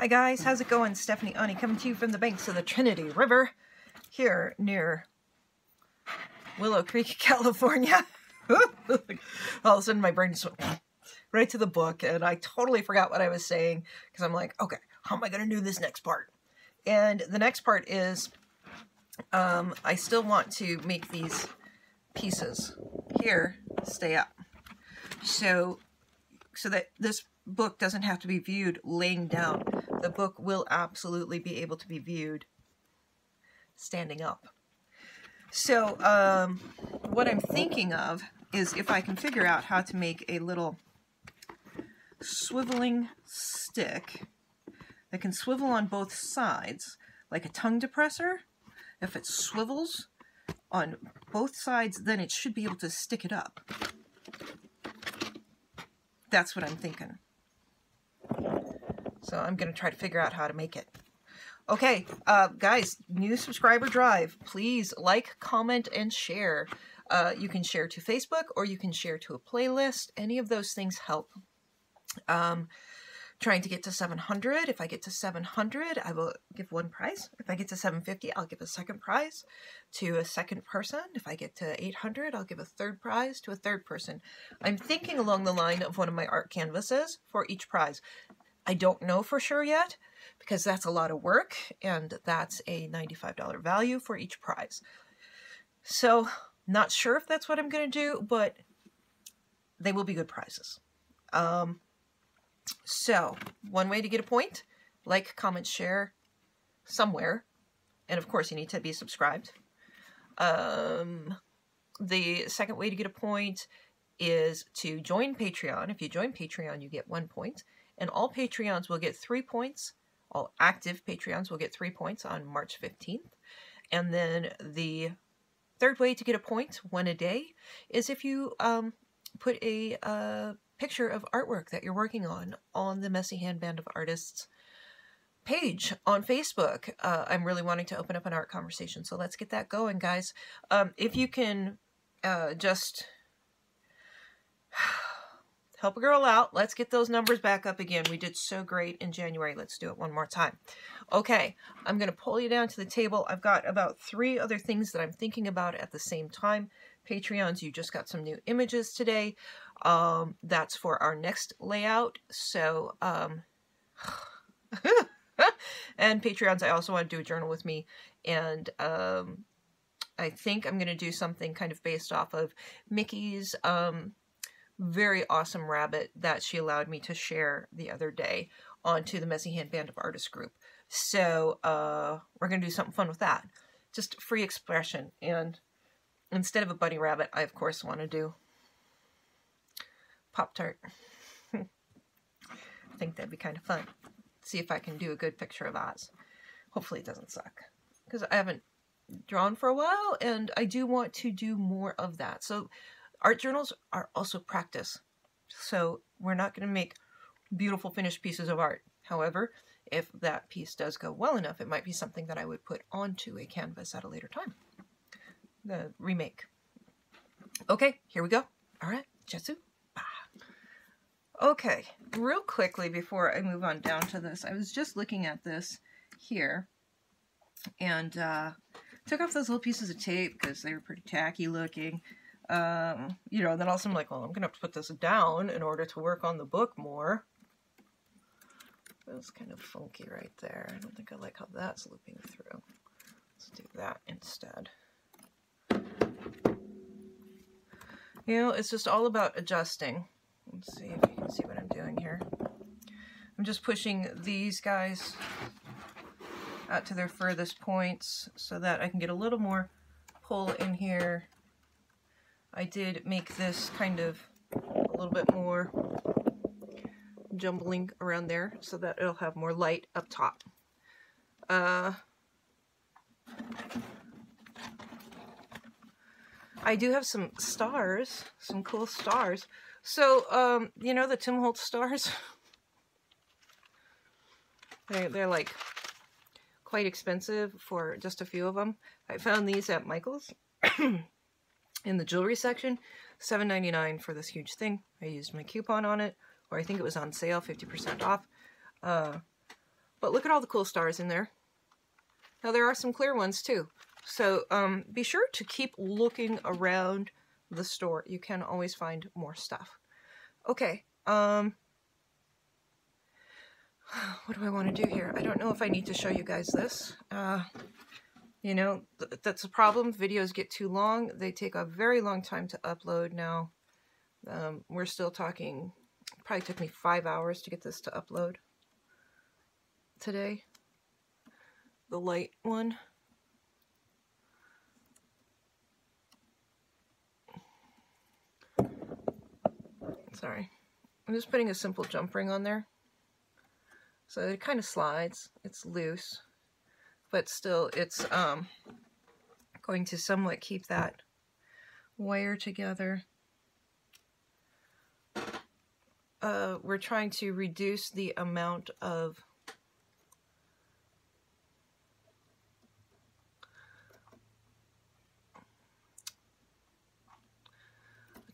Hi guys, how's it going? Stephanie Aune coming to you from the banks of the Trinity River here near Willow Creek, California. All of a sudden my brain just went right to the book and I totally forgot what I was saying because I'm like, okay, how am I going to do this next part? And the next part is um, I still want to make these pieces here stay up. So, so that this book doesn't have to be viewed laying down. The book will absolutely be able to be viewed standing up. So, um, what I'm thinking of is if I can figure out how to make a little swiveling stick that can swivel on both sides, like a tongue depressor. If it swivels on both sides, then it should be able to stick it up. That's what I'm thinking. So I'm going to try to figure out how to make it. Okay, uh, guys, new subscriber drive. Please like, comment, and share. Uh, you can share to Facebook or you can share to a playlist. Any of those things help. Um, trying to get to 700. If I get to 700, I will give one prize. If I get to 750, I'll give a second prize to a second person. If I get to 800, I'll give a third prize to a third person. I'm thinking along the line of one of my art canvases for each prize. I don't know for sure yet because that's a lot of work and that's a $95 value for each prize. So, not sure if that's what I'm going to do, but they will be good prizes. Um, so, one way to get a point, like, comment, share somewhere. And of course, you need to be subscribed. Um, the second way to get a point is to join Patreon. If you join Patreon, you get one point. And all Patreons will get three points. All active Patreons will get three points on March 15th. And then the third way to get a point, one a day, is if you um, put a uh, picture of artwork that you're working on on the Messy Hand Band of Artists page on Facebook. Uh, I'm really wanting to open up an art conversation, so let's get that going, guys. Um, if you can uh, just help a girl out, let's get those numbers back up again. We did so great in January. Let's do it one more time. Okay, I'm going to pull you down to the table. I've got about three other things that I'm thinking about at the same time. Patreons, you just got some new images today. Um, that's for our next layout. So, um, and Patreons, I also want to do a journal with me. And um, I think I'm going to do something kind of based off of Mickey's um, very awesome rabbit that she allowed me to share the other day onto the Messy Hand Band of Artists group. So uh, we're going to do something fun with that. Just free expression. And instead of a bunny rabbit, I of course want to do Pop Tart. I think that'd be kind of fun. See if I can do a good picture of Oz. Hopefully it doesn't suck. Because I haven't drawn for a while and I do want to do more of that. So art journals are also practice. So we're not going to make beautiful finished pieces of art. However, if that piece does go well enough, it might be something that I would put onto a canvas at a later time. The remake. Okay, here we go. All right, Jetsu. Okay, real quickly before I move on down to this, I was just looking at this here and uh, took off those little pieces of tape because they were pretty tacky looking. Um, you know, then also I'm like, well, I'm going to have to put this down in order to work on the book more. That's kind of funky right there. I don't think I like how that's looping through. Let's do that instead. You know, it's just all about adjusting. Let's see if you can see what I'm doing here. I'm just pushing these guys out to their furthest points so that I can get a little more pull in here. I did make this kind of a little bit more jumbling around there so that it'll have more light up top. Uh, I do have some stars, some cool stars. So, um, you know the Tim Holtz stars? they're, they're like quite expensive for just a few of them. I found these at Michael's in the jewelry section. $7.99 for this huge thing. I used my coupon on it, or I think it was on sale, 50% off. Uh, But look at all the cool stars in there. Now there are some clear ones too. So um, be sure to keep looking around the store. You can always find more stuff. Okay. Um, what do I want to do here? I don't know if I need to show you guys this. Uh, you know, th that's a problem. Videos get too long. They take a very long time to upload now. Um, we're still talking, probably took me five hours to get this to upload today. The light one. Sorry. I'm just putting a simple jump ring on there. So it kind of slides. It's loose. But still, it's um, going to somewhat keep that wire together. Uh, we're trying to reduce the amount of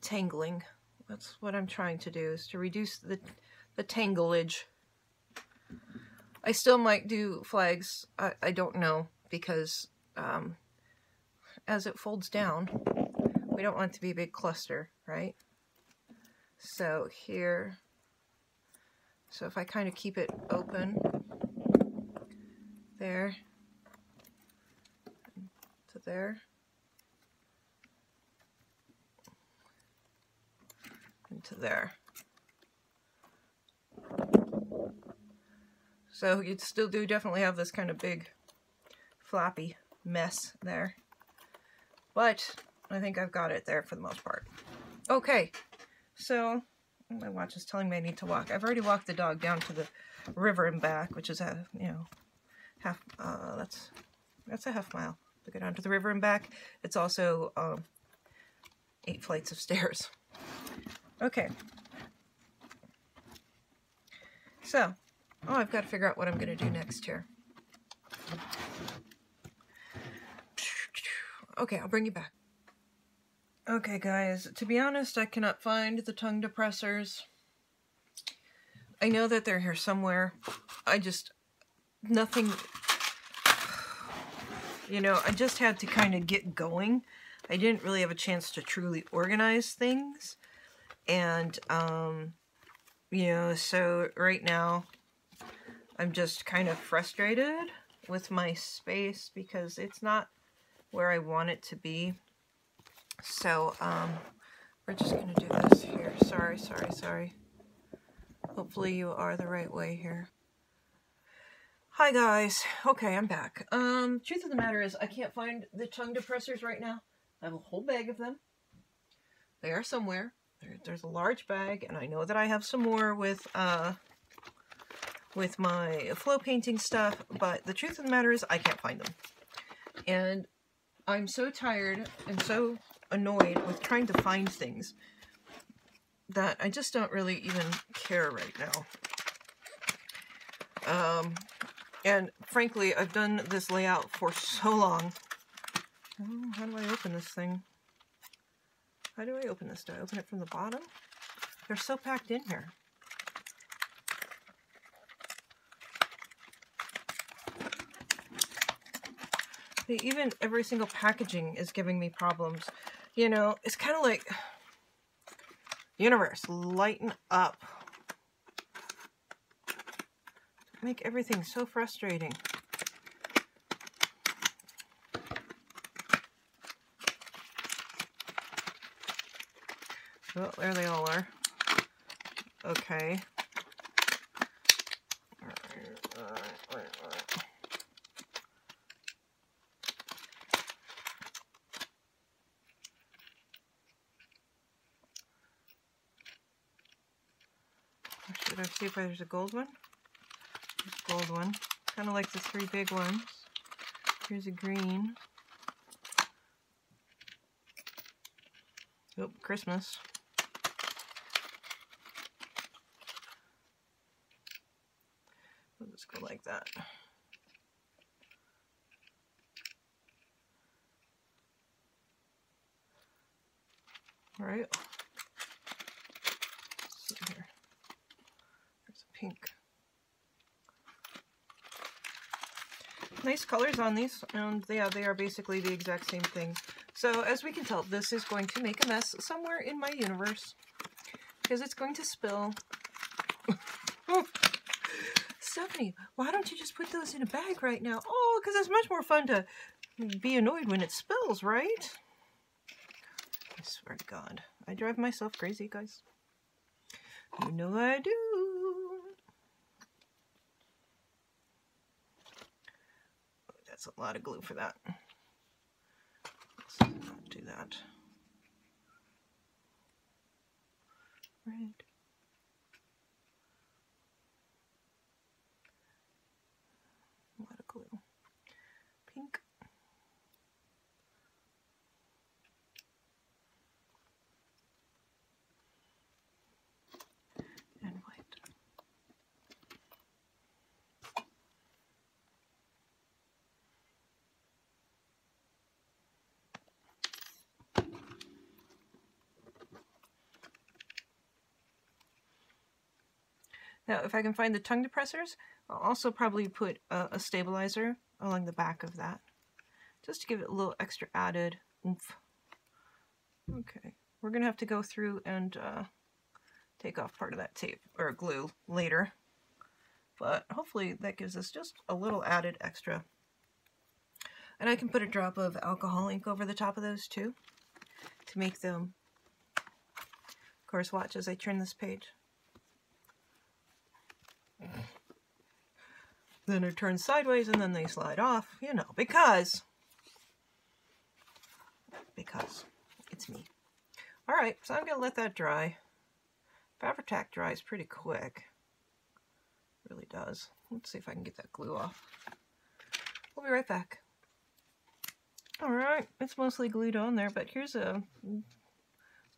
tangling. That's what I'm trying to do, is to reduce the, the tanglage. I still might do flags. I, I don't know, because um, as it folds down, we don't want it to be a big cluster, right? So here, so if I kind of keep it open, there, to there, into there. So you'd still do definitely have this kind of big floppy mess there. But I think I've got it there for the most part. Okay, so my watch is telling me I need to walk. I've already walked the dog down to the river and back, which is a, you know, half, uh, that's, that's a half mile to go down to the river and back. It's also um, eight flights of stairs. Okay. So, oh, I've got to figure out what I'm going to do next here. Okay, I'll bring you back. Okay, guys, to be honest, I cannot find the tongue depressors. I know that they're here somewhere. I just, nothing, you know, I just had to kind of get going. I didn't really have a chance to truly organize things. And, um, you know, so right now I'm just kind of frustrated with my space because it's not where I want it to be. So, um, we're just going to do this here. Sorry, sorry, sorry. Hopefully you are the right way here. Hi guys. Okay, I'm back. Um, truth of the matter is I can't find the tongue depressors right now. I have a whole bag of them. They are somewhere. There, there's a large bag, and I know that I have some more with, uh, with my flow painting stuff, but the truth of the matter is I can't find them. And I'm so tired and so annoyed with trying to find things that I just don't really even care right now. Um, and frankly, I've done this layout for so long. Oh, how do I open this thing? How do I open this? Do I open it from the bottom? They're so packed in here. Even every single packaging is giving me problems. You know, it's kind of like, universe, lighten up. Make everything so frustrating. Oh, there they all are. Okay. Should I see if there's a gold one? A gold one. Kind of like the three big ones. Here's a green. Oh, Christmas. just go like that. All right. Let's see here. There's a pink. nice colors on these, and yeah, they are basically the exact same thing. So as we can tell, this is going to make a mess somewhere in my universe, because it's going to spill. Stephanie, why don't you just put those in a bag right now? Oh, because it's much more fun to be annoyed when it spills, right? I swear to God. I drive myself crazy, guys. You know I do. That's a lot of glue for that. Let's not do that. Red. A lot of glue. Pink. And white. Now, if I can find the tongue depressors, I'll also probably put a, a, stabilizer along the back of that, just to give it a little extra added oomph. Okay, we're going to have to go through and uh, take off part of that tape, or glue, later. But hopefully that gives us just a little added extra. And I can put a drop of alcohol ink over the top of those too, to make them, of course, watch as I turn this page. Then it turns sideways and then they slide off, you know, because, because it's me. All right, so I'm going to let that dry. Fabri-Tac dries pretty quick. Really does. Let's see if I can get that glue off. We'll be right back. All right, it's mostly glued on there, but here's a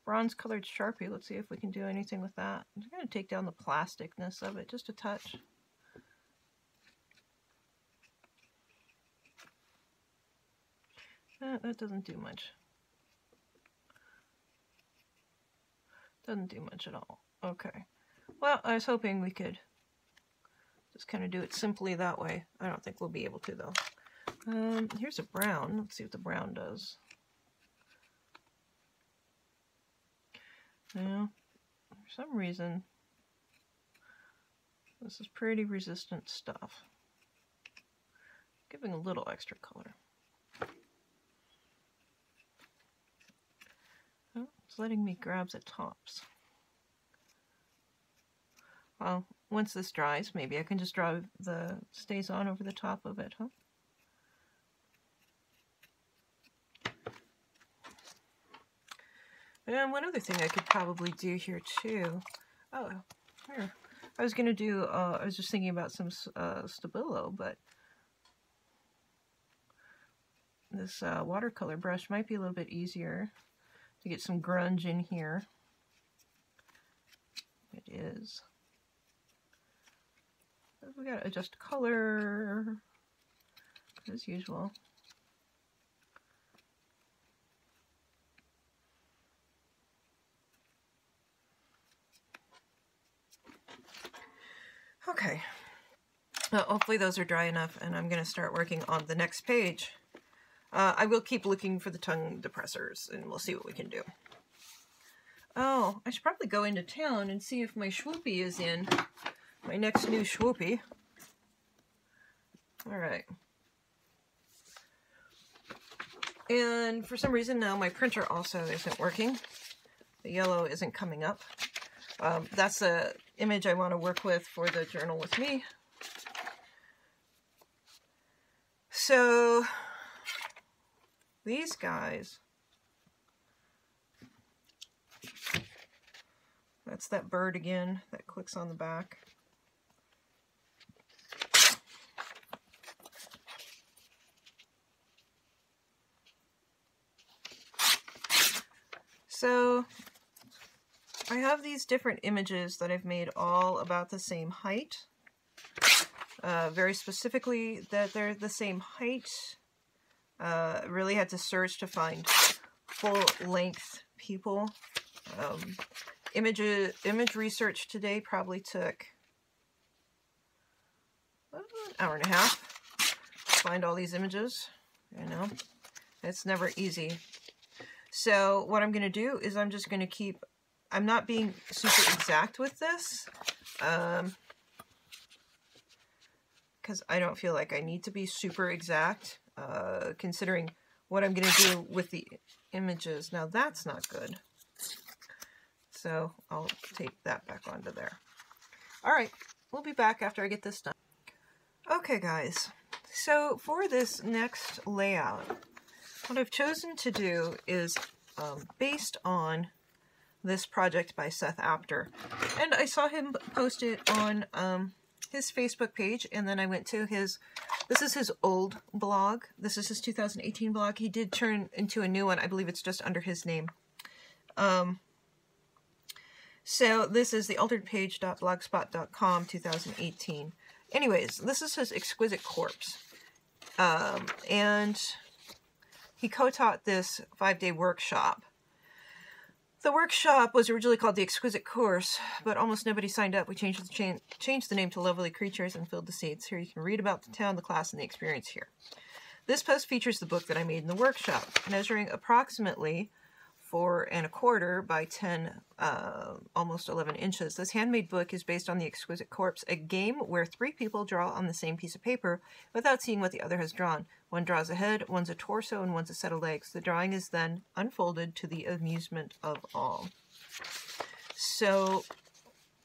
bronze colored Sharpie. Let's see if we can do anything with that. I'm going to take down the plasticness of it just a touch. Eh, that doesn't do much. Doesn't do much at all. Okay. Well, I was hoping we could just kind of do it simply that way. I don't think we'll be able to, though. Um, here's a brown. Let's see what the brown does. Now, for some reason, this is pretty resistant stuff. Giving a little extra color. Letting me grab the tops. Well, once this dries, maybe I can just draw the stays on over the top of it, huh? And one other thing I could probably do here too. Oh, here. I was going to do, uh, I was just thinking about some uh, Stabilo, but this uh, watercolor brush might be a little bit easier to get some grunge in here. It is. We got to adjust color as usual. Okay. Well, hopefully those are dry enough and I'm going to start working on the next page. Uh, I will keep looking for the tongue depressors and we'll see what we can do. Oh, I should probably go into town and see if my swoopy is in. My next new swoopy. Alright. And for some reason now my printer also isn't working. The yellow isn't coming up. Um, that's the image I want to work with for the journal with me. So these guys, that's that bird again that clicks on the back. So I have these different images that I've made all about the same height. Uh, very specifically that they're the same height. Uh, really had to search to find full-length people. Um, image, image research today probably took an hour and a half. To find all these images. You know, it's never easy. So what I'm going to do is I'm just going to keep, I'm not being super exact with this. Um, because I don't feel like I need to be super exact, uh, considering what I'm going to do with the images. Now that's not good. So I'll take that back onto there. All right, we'll be back after I get this done. Okay, guys. So for this next layout, what I've chosen to do is um, based on this project by Seth Apter. And I saw him post it on um, his Facebook page, and then I went to his, this is his old blog. This is his 2018 blog. He did turn into a new one. I believe it's just under his name. Um, so this is the alteredpage.blogspot.com 2018. Anyways, this is his Exquisite Corpse. Um, and he co-taught this five-day workshop. The workshop was originally called the Exquisite Course, but almost nobody signed up. We changed the, cha changed the name to Lovely Creatures and filled the seats. Here you can read about the town, the class, and the experience here. This post features the book that I made in the workshop, measuring approximately four and a quarter by 10, uh, almost 11 inches. This handmade book is based on The Exquisite Corpse, a game where three people draw on the same piece of paper without seeing what the other has drawn. One draws a head, one's a torso, and one's a set of legs. The drawing is then unfolded to the amusement of all. So,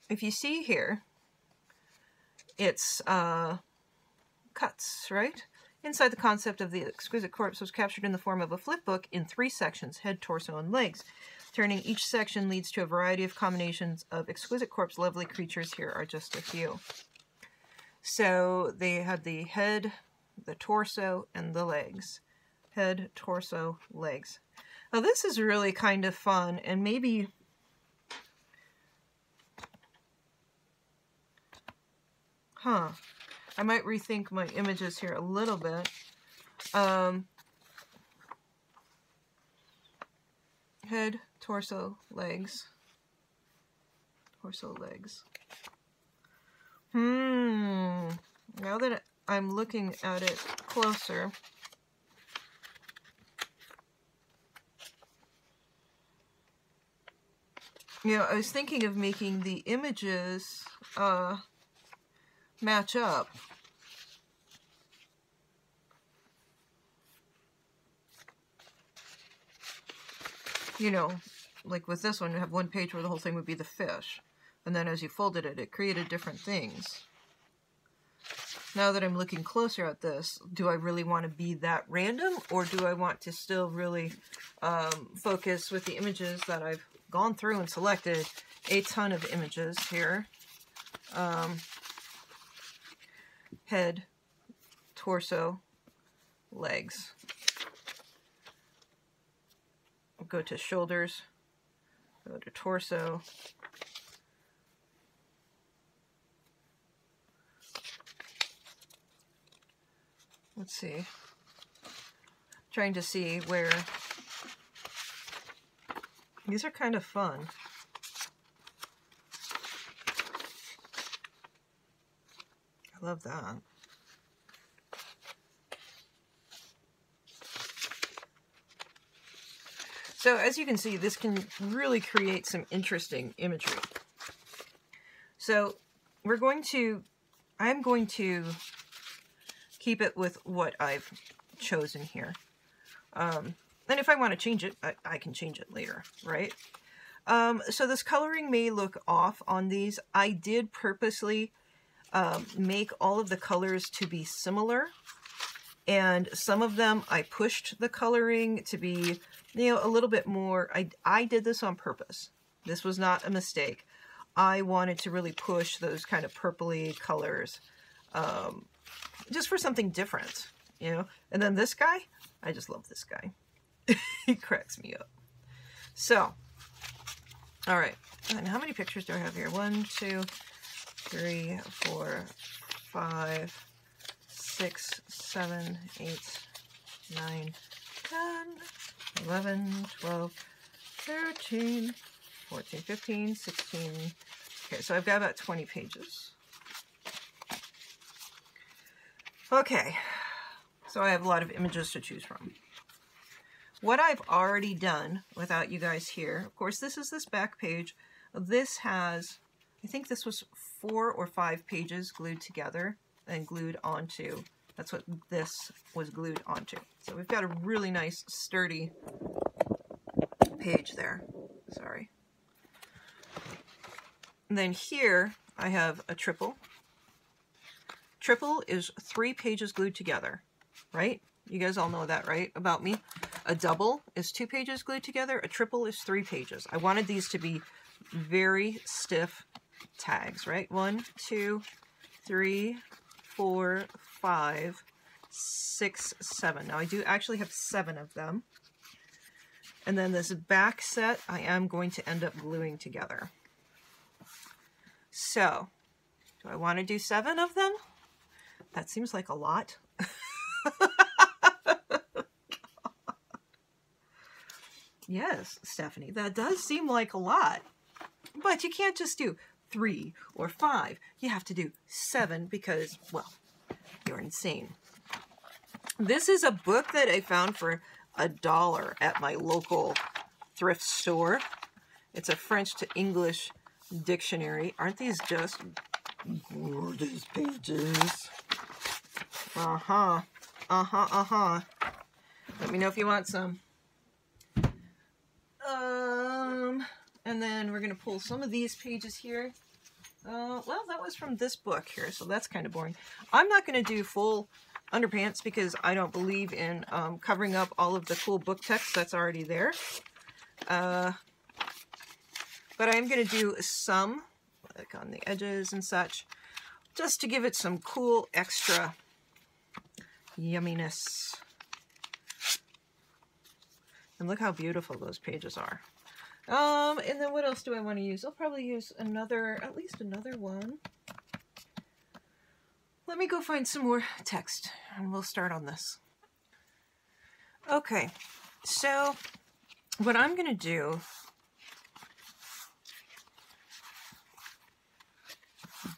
if you see here, it's uh, cuts, right? Inside the concept of the exquisite corpse was captured in the form of a flip book in three sections, head, torso, and legs. Turning each section leads to a variety of combinations of exquisite corpse lovely creatures. Here are just a few. So they had the head, the torso, and the legs. Head, torso, legs. Now this is really kind of fun, and maybe... Huh. I might rethink my images here a little bit. Um, head, torso, legs. Torso, legs. Hmm. Now that I'm looking at it closer, you know, I was thinking of making the images uh, match up. You know, like with this one, you have one page where the whole thing would be the fish. And then as you folded it, it created different things. Now that I'm looking closer at this, do I really want to be that random? Or do I want to still really um, focus with the images that I've gone through and selected a ton of images here. Um, head, torso, legs. Go to shoulders, go to torso. Let's see. Trying to see where these are kind of fun. Love that. So as you can see, this can really create some interesting imagery. So we're going to, I'm going to keep it with what I've chosen here. Um, and if I want to change it, I, I can change it later, right? Um, so this coloring may look off on these. I did purposely um, make all of the colors to be similar. And some of them I pushed the coloring to be, you know, a little bit more. I, I did this on purpose. This was not a mistake. I wanted to really push those kind of purpley colors um, just for something different, you know. And then this guy, I just love this guy. he cracks me up. So, all right. And how many pictures do I have here? One, two, three, four, five, six, seven, eight, nine, ten, eleven, twelve, thirteen, fourteen, fifteen, sixteen. Okay, so I've got about 20 pages. Okay, So I have a lot of images to choose from. What I've already done without you guys here, of course, this is this back page. This has, I think this was four or five pages glued together and glued onto. That's what this was glued onto. So we've got a really nice sturdy page there. Sorry. And then here I have a triple. Triple is three pages glued together, right? You guys all know that, right? About me. A double is two pages glued together. A triple is three pages. I wanted these to be very stiff tags, right? One, two, three, four, five, six, seven. Now I do actually have seven of them. And then this back set I am going to end up gluing together. So, do I want to do seven of them? That seems like a lot. yes, Stephanie, that does seem like a lot. But you can't just do three or five. You have to do seven because, well, you're insane. This is a book that I found for a dollar at my local thrift store. It's a French to English dictionary. Aren't these just gorgeous pages? Uh-huh. Uh-huh, uh-huh. Let me know if you want some. Um, and then we're going to pull some of these pages here. Uh, well, that was from this book here, so that's kind of boring. I'm not going to do full underpants because I don't believe in um, covering up all of the cool book text that's already there. Uh, but I'm going to do some, like on the edges and such, just to give it some cool extra yumminess. And look how beautiful those pages are. Um, and then what else do I want to use? I'll probably use another, at least another one. Let me go find some more text and we'll start on this. Okay, so what I'm going to do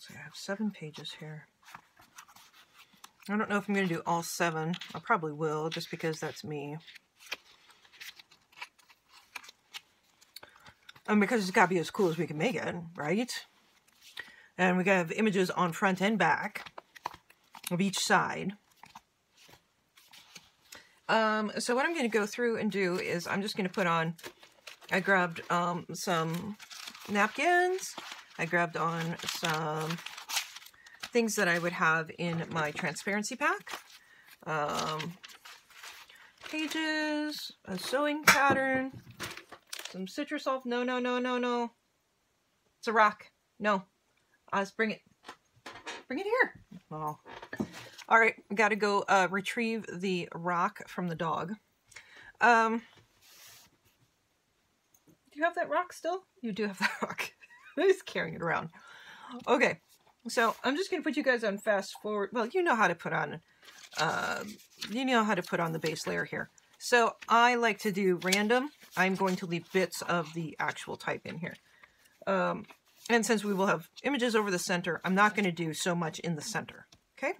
I have seven pages here. I don't know if I'm going to do all seven. I probably will, just because that's me. And because it's got to be as cool as we can make it, right? And we got to have images on front and back of each side. Um, so what I'm going to go through and do is I'm just going to put on, I grabbed um, some napkins, I grabbed on some things that I would have in my transparency pack, um, pages, a sewing pattern, some Citrusolv, no, no, no, no, no, it's a rock, no, let's bring it, bring it here, oh. All right, got to go uh, retrieve the rock from the dog. Um, do you have that rock still? You do have that rock. He's carrying it around. Okay, so I'm just going to put you guys on fast forward. Well, you know how to put on, uh, you know how to put on the base layer here. So I like to do random. I'm going to leave bits of the actual type in here. Um, and since we will have images over the center, I'm not going to do so much in the center. Okay?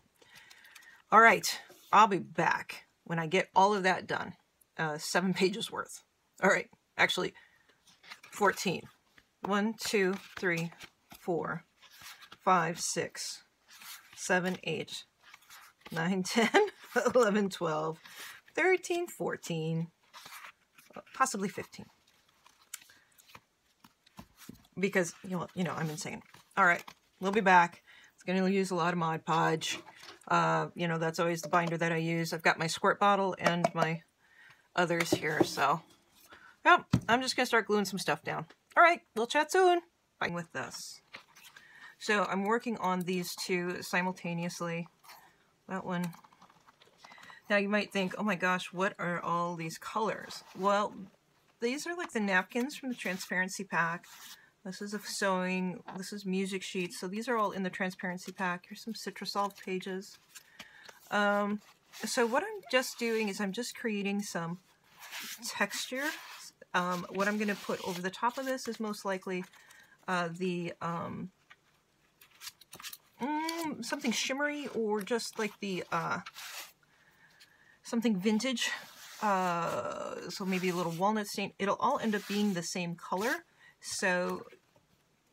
All right, I'll be back when I get all of that done. Uh, seven pages worth. All right, actually, 14. One, two, three, four, five, six, seven, eight, nine, 10, 11, 12, 13, 14, possibly 15. Because, you know, you know I'm insane. All right, we'll be back. It's going to use a lot of Mod Podge. Uh, you know, that's always the binder that I use. I've got my squirt bottle and my others here, so... Yep, I'm just going to start gluing some stuff down. All right, we'll chat soon. Bye with this. So I'm working on these two simultaneously. That one. Now you might think, oh my gosh, what are all these colors? Well, these are like the napkins from the transparency pack. This is a sewing, this is music sheets. So these are all in the transparency pack. Here's some Citrusolv pages. Um, so what I'm just doing is I'm just creating some texture. Um, what I'm going to put over the top of this is most likely uh, the um, mm, something shimmery or just like the uh, something vintage. Uh, so maybe a little walnut stain. It'll all end up being the same color. So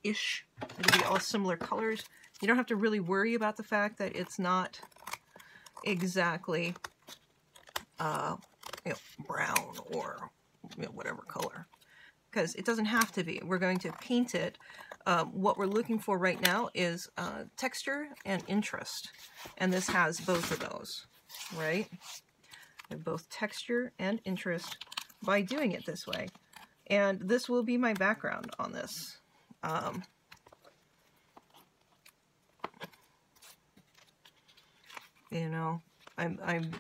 ish. It'll be all similar colors. You don't have to really worry about the fact that it's not exactly uh, you know, brown or you know, whatever color. Because it doesn't have to be. We're going to paint it. Um, what we're looking for right now is uh, texture and interest. And this has both of those, right? Both texture and interest by doing it this way. And this will be my background on this. Um, you know, I'm, I'm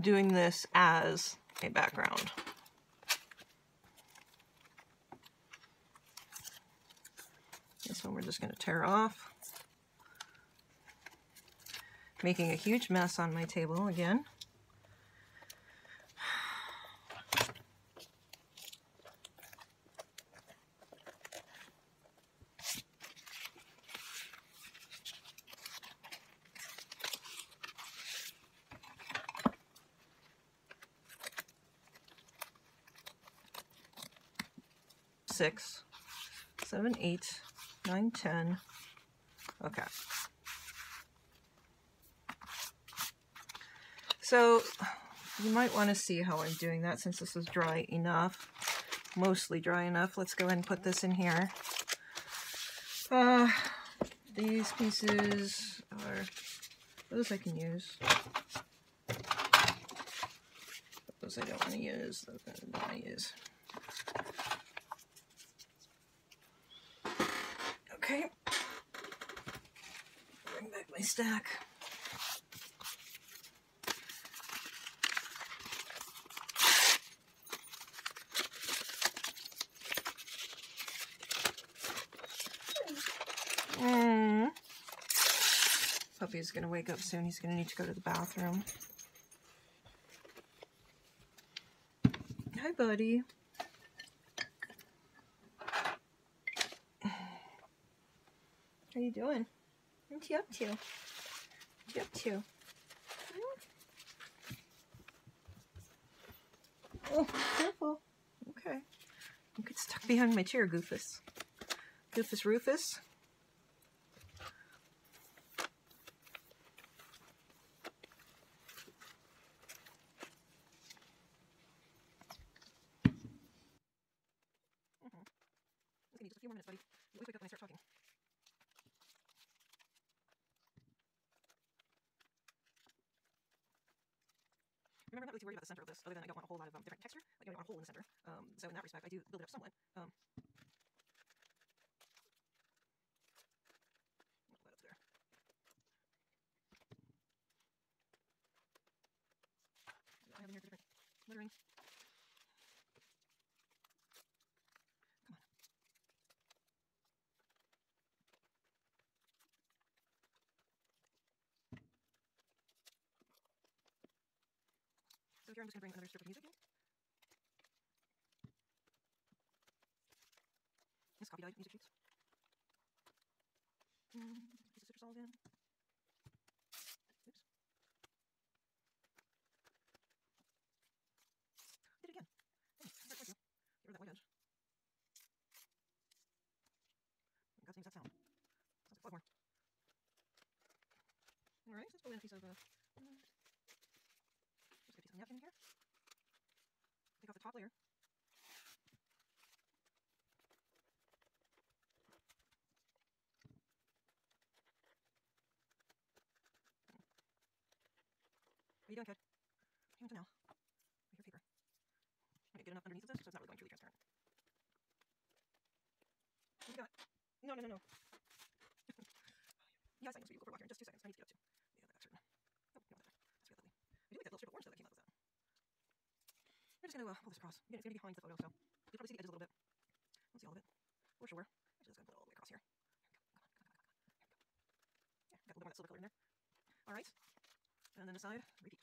doing this as a background. This one we're just going to tear off. Making a huge mess on my table again. Six, seven, eight, nine, ten. Okay. So you might want to see how I'm doing that since this is dry enough, mostly dry enough. Let's go ahead and put this in here. Uh, these pieces are those I can use. Those I don't want to use. Those I don't want to use. Okay. Bring back my stack. Mm. Puppy's gonna wake up soon. He's gonna need to go to the bathroom. Hi, buddy. You doing? What you up to? What you up to? Oh, careful. Okay. You get stuck behind my chair, Goofus. Goofus Rufus. Mm -hmm. It's gonna be just a few more minutes, buddy. You always wake up when I start talking. Remember, I'm not really too other than I don't want a whole lot of um, different texture. Like, I don't want a hole in the center. Um, so in that respect, I do build it up somewhat. Um, glad it's there. I have in here different lettering? Here I'm just going to bring another strip of music in. Coffee dyed music sheets. Mm, piece of Citrusolv in. Oops. Did it again. Hey, that's like you. Get rid of that white edge. What God's name does that sound? Sounds like Flugmore. Alright, let's pull in a piece of uh, mm, just get a piece of napkin in here. Take off the top layer. What you doing, kid? What are you doing now? Right here, paper. I'm gonna get enough underneath of this so it's not really going truly transparent. You got No, no, no, no. yes, I know, sweetie. We'll walk here in just two seconds. I need to get up to. Yeah, that's certain. Oh, no, there. Let's get that lovely. I do like that little strip of orange that came out with that. We're just gonna uh, pull this across. Again, it's gonna be behind the photo, so you'll probably see the edges a little bit. Won't see all of it. For sure. I'm just gonna put it all the way across here. Go. Yeah, got a little more of that silver color in there. All right. And then aside, repeat.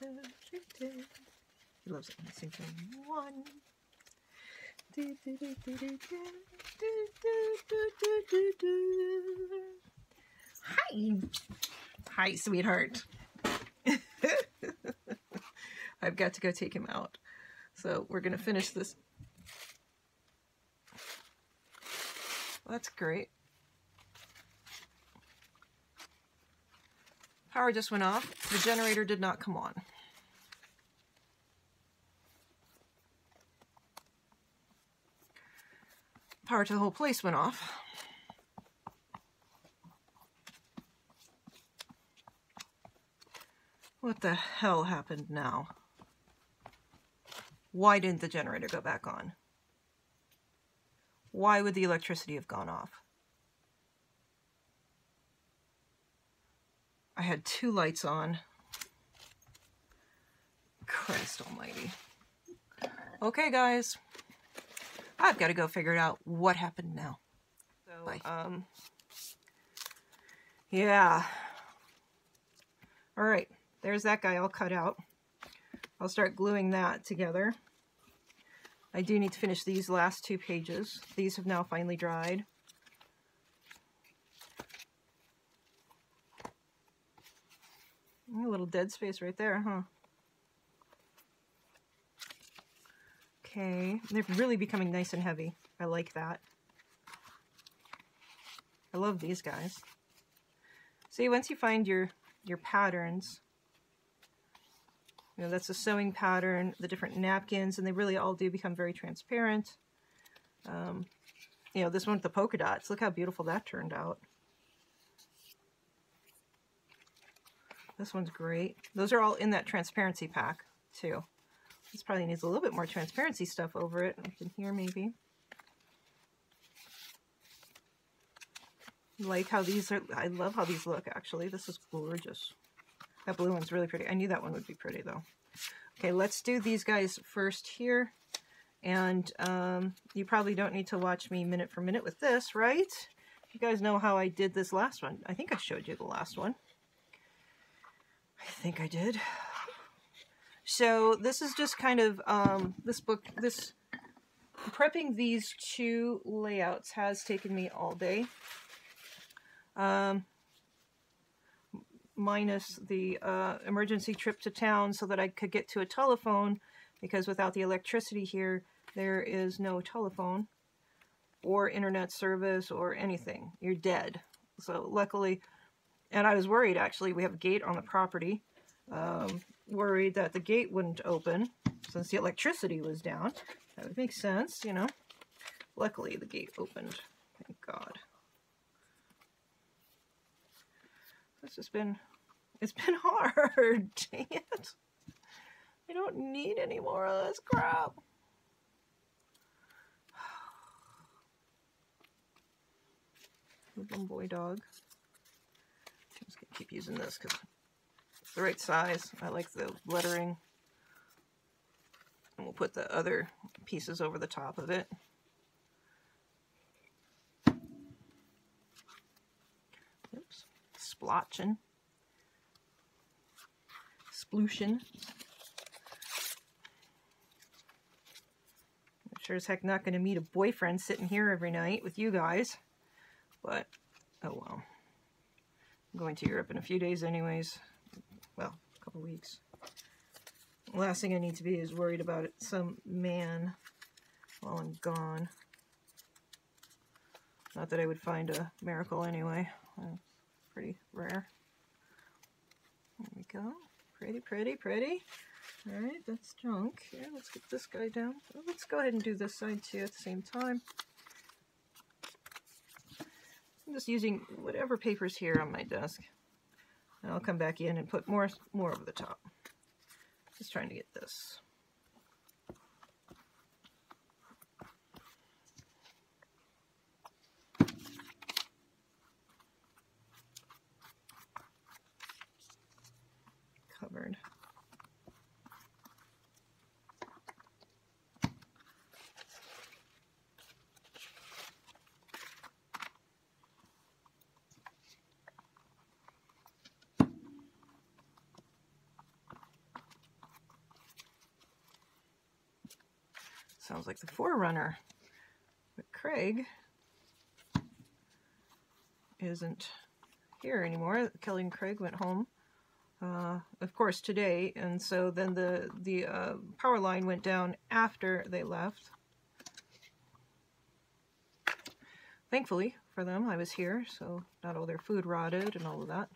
He loves it when I sing to him. One. Hi. Hi, sweetheart. I've got to go take him out. So we're going to finish this. That's great. Power just went off. The generator did not come on. Power to the whole place went off. What the hell happened now? Why didn't the generator go back on? Why would the electricity have gone off? I had two lights on. Christ almighty. Okay, guys. I've got to go figure it out what happened now. So, Bye. um, yeah. All right, there's that guy all cut out. I'll start gluing that together. I do need to finish these last two pages. These have now finally dried. A little dead space right there, huh? Okay, they're really becoming nice and heavy. I like that. I love these guys. See, once you find your, your patterns, you know, that's the sewing pattern, the different napkins, and they really all do become very transparent. Um, you know, this one with the polka dots, look how beautiful that turned out. This one's great. Those are all in that transparency pack, too. This probably needs a little bit more transparency stuff over it. In here, maybe. Like how these are, I love how these look, actually. This is gorgeous. That blue one's really pretty. I knew that one would be pretty, though. Okay, let's do these guys first here. And um, you probably don't need to watch me minute for minute with this, right? You guys know how I did this last one. I think I showed you the last one. I think I did. So this is just kind of, um, this book, this, prepping these two layouts has taken me all day. Um, minus the uh, emergency trip to town so that I could get to a telephone because without the electricity here, there is no telephone or internet service or anything. You're dead. So luckily, and I was worried actually, we have a gate on the property. Um, worried that the gate wouldn't open since the electricity was down. That would make sense, you know. Luckily, the gate opened. Thank God. This has been, it's been hard. Dang it. I don't need any more of this crap. Little boy dog. Keep using this because it's the right size. I like the lettering. And we'll put the other pieces over the top of it. Oops. Splotching. I'm sure as heck not going to meet a boyfriend sitting here every night with you guys. But, oh well. I'm going to Europe in a few days anyways well, a couple weeks. Last thing I need to be is worried about it, some man while I'm gone. Not that I would find a miracle anyway. Pretty rare. There we go. Pretty, pretty, pretty. Alright, that's junk. Here, let's get this guy down. Let's go ahead and do this side too at the same time. I'm just using whatever paper's here on my desk. And I'll come back in and put more, more over the top. Just trying to get this. Sounds like the Forerunner. But Craig isn't here anymore. Kelly and Craig went home, uh, of course, today, and so then the the uh, power line went down after they left. Thankfully for them, I was here, so not all their food rotted and all of that.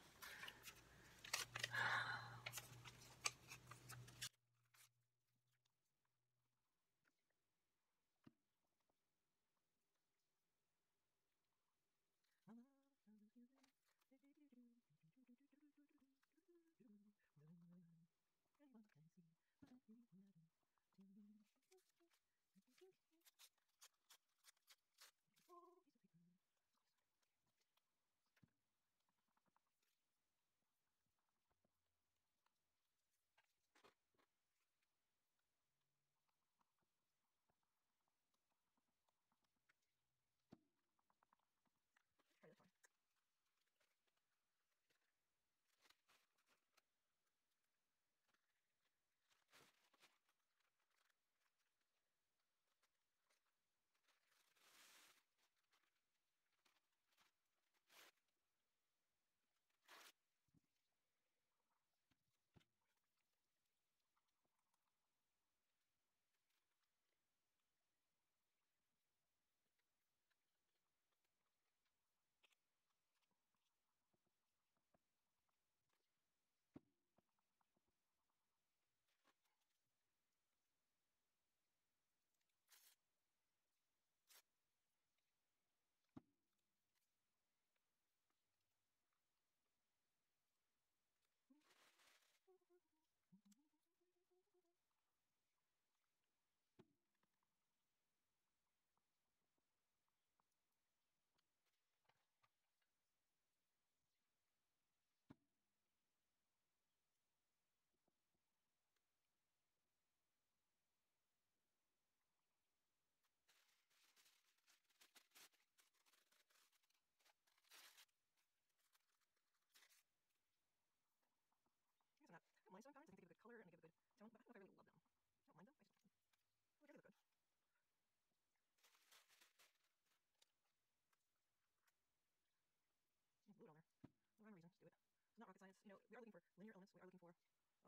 You know, we are looking for linear elements. We are looking for,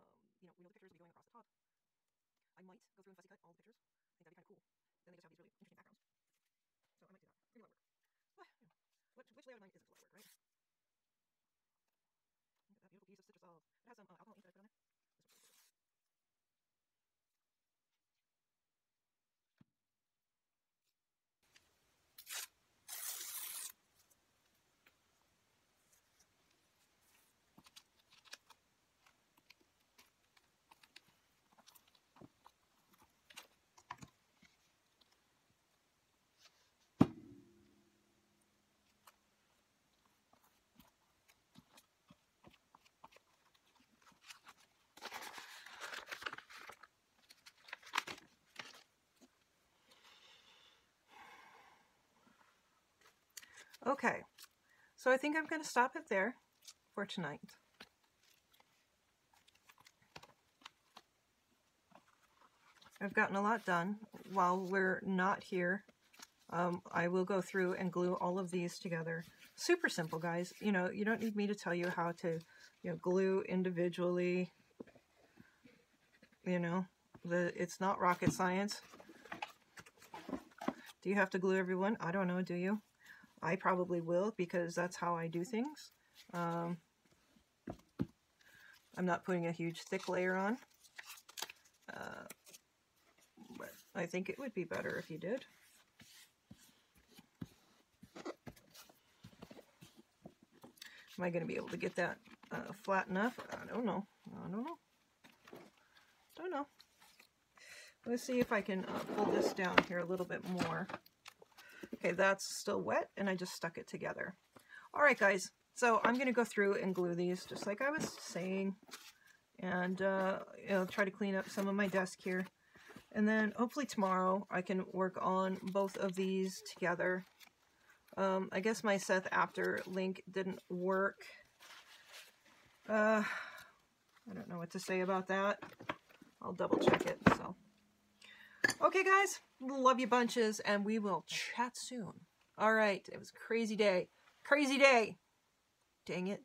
um, you know, we know the pictures will be going across the top. I might go through and fussy cut all the pictures. I think that'd be kind of cool. Then they just have these really interesting backgrounds. So I might do that. Maybe that work. But, you know, which, which layout of mine isn't a lot of work, right? Look at that beautiful piece of Citrusolv. It has some uh, alcohol ink that I put on there. Okay, so I think I'm going to stop it there for tonight. I've gotten a lot done. While we're not here, um, I will go through and glue all of these together. Super simple, guys. You know, you don't need me to tell you how to, you know, glue individually. You know, the it's not rocket science. Do you have to glue everyone? I don't know, do you? I probably will because that's how I do things. Um, I'm not putting a huge thick layer on. Uh, but I think it would be better if you did. Am I going to be able to get that uh, flat enough? I don't know. I don't know. Don't know. Let's see if I can uh, pull this down here a little bit more. Okay, that's still wet, and I just stuck it together. All right, guys, so I'm going to go through and glue these, just like I was saying, and uh, know, try to clean up some of my desk here. And then hopefully tomorrow I can work on both of these together. Um, I guess my Seth Apter link didn't work. Uh, I don't know what to say about that. I'll double check it, so. Okay, guys, love you bunches, and we will chat soon. All right, it was a crazy day. Crazy day. Dang it.